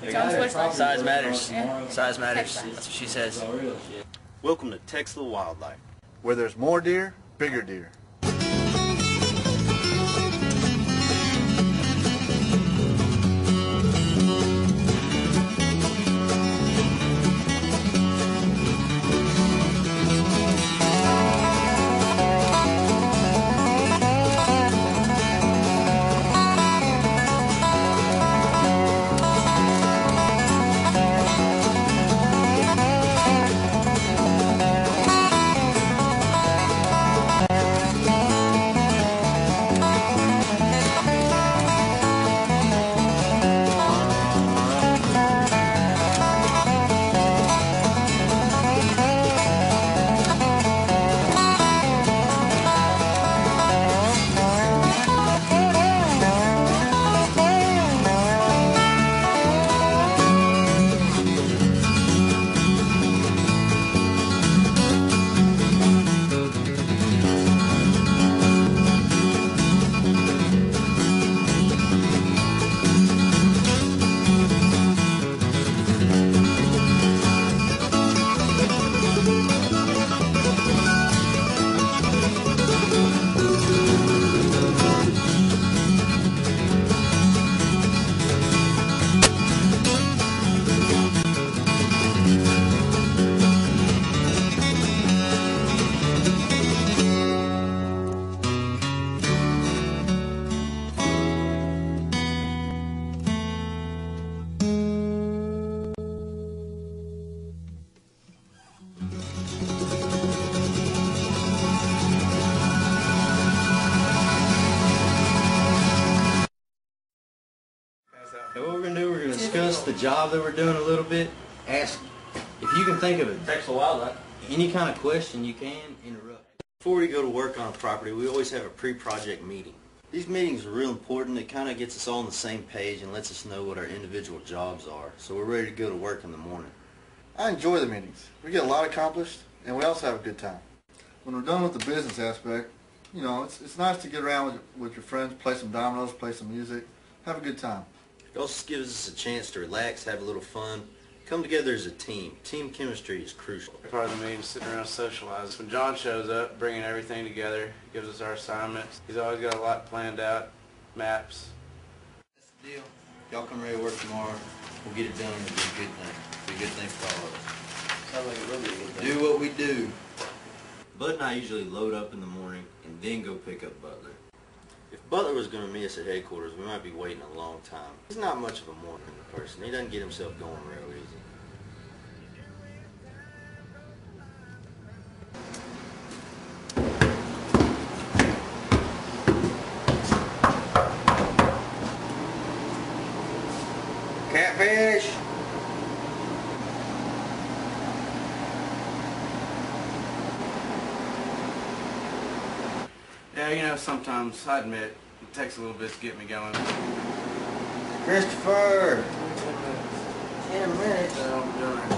Size matters. Yeah. Size matters. That's what she says. Welcome to TexLa Wildlife. Where there's more deer, bigger deer. And what we're gonna do, we're gonna discuss the job that we're doing a little bit. Ask if you can think of it. TexLa Wildlife. Any kind of question you can interrupt. Before we go to work on a property, we always have a pre-project meeting. These meetings are real important. It kind of gets us all on the same page and lets us know what our individual jobs are. So we're ready to go to work in the morning. I enjoy the meetings. We get a lot accomplished, and we also have a good time. When we're done with the business aspect, you know, it's, it's nice to get around with, with your friends, play some dominoes, play some music, have a good time. It also gives us a chance to relax, have a little fun, come together as a team. Team chemistry is crucial. part of the meeting, sitting around socializing. When John shows up, bringing everything together, gives us our assignments. He's always got a lot planned out, maps. That's the deal. Y'all come ready to work tomorrow. We'll get it done. It'll be a good thing. It'll be a good thing for all of us. Sounds like it will be a good thing. Do what we do. Bud and I usually load up in the morning and then go pick up Butler. If Butler was going to meet us at headquarters, we might be waiting a long time. He's not much of a morning person. He doesn't get himself going real easy. Yeah, you know, sometimes, I admit, it takes a little bit to get me going. Christopher! Ten minutes. So, I'm doing it.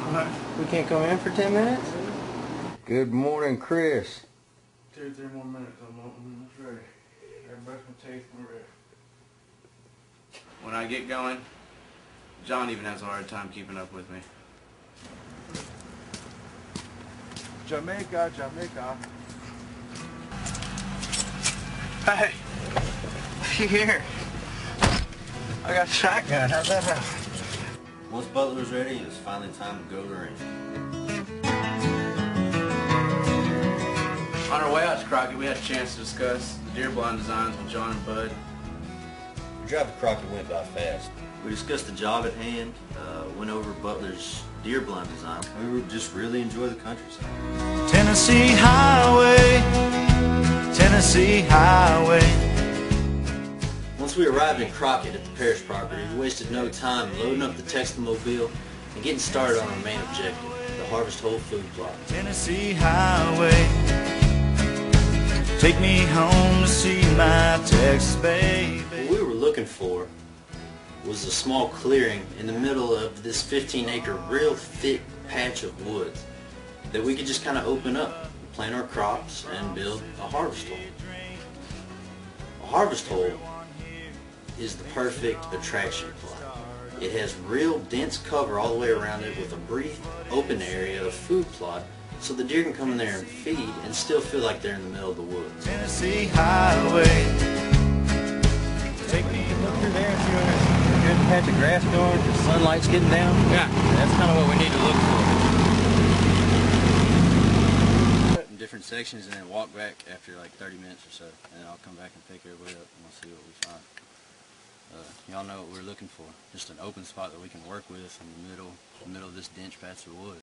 All right. We can't come in for ten minutes? Good morning, Chris. Two, three more minutes. I'm almost ready. I brush my teeth and we're ready. When I get going, John even has a hard time keeping up with me. Jamaica, Jamaica. Hey, you here? I got a shotgun. How's that sound? Once Butler was ready, it was finally time to go to the range. On our way out to Crockett, we had a chance to discuss the deer blind designs with John and Bud. The drive to Crockett went by fast. We discussed the job at hand, uh, went over Butler's deer blind design. We were just really enjoy the countryside. Tennessee Highway, Tennessee Highway. Once we arrived in Crockett at the Parish property, we wasted no time loading up the Textomobile and getting started on our main objective, the Harvest Hole food plot. Tennessee Highway. Take me home to see my Texas baby. What we were looking for was a small clearing in the middle of this 15 acre real thick patch of woods that we could just kind of open up, plant our crops, and build a harvest hole. A harvest hole is the perfect attraction plot. It has real dense cover all the way around it with a brief open area of food plot so the deer can come in there and feed and still feel like they're in the middle of the woods. Tennessee Highway. Take me Look through there and see where there's a good patch of grass going, the sunlight's getting down. Yeah. That's kind of what we need to look for. In different sections and then walk back after like 30 minutes or so. And I'll come back and pick everybody up and we'll see what we find. Uh, y'all know what we're looking for. Just an open spot that we can work with in the middle, middle of this dense patch of woods.